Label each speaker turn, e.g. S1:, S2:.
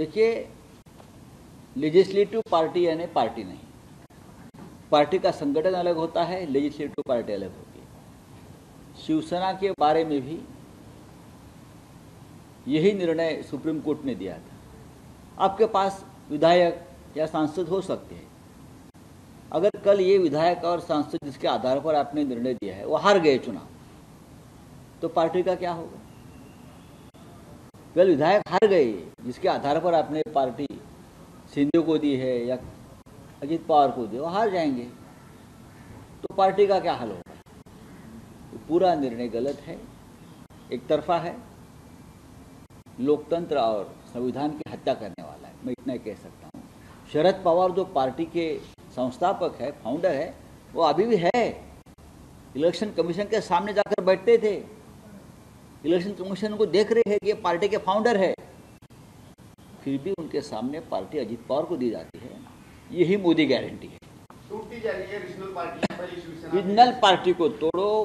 S1: देखिए legislative party यानी party नहीं। पार्टी का संगठन अलग होता है लेजिस्लेटिव पार्टी अलग होती है। शिवसेना के बारे में भी यही निर्णय सुप्रीम कोर्ट ने दिया था। आपके पास विधायक या सांसद हो सकते हैं। अगर कल ये विधायक और सांसद जिसके आधार पर आपने निर्णय दिया है, वो हार गए चुनाव तो पार्टी का क्या होगा? कल विधायक हार गए, जिसके आधार पर आपने पार्टी सिंधु को दी है या अजीत पवार को दी वो हार जाएँगे। तो पार्टी का क्या हाल होगा? तो पूरा निर्णय गलत है, एक तरफा है। लोकतंत्र और संविधान की हत्या करने वाला है, मैं इतना कह सकता हूँ। शरद पवार जो पार्टी के संस्थापक है फाउंडर है, वो अभी भी है। इलेक्शन कमीशन के सामने जाकर बैठते थे। इलेक्शन कमीशन को देख रहे हैं कि ये पार्टी के फाउंडर है। फिर भी उनके सामने पार्टी अजीत पवार को दी जाती है। यही मोदी गारंटी है।
S2: टूटती जा रही है रीजनल पार्टी
S1: रीजनल पार्टी को तोड़ो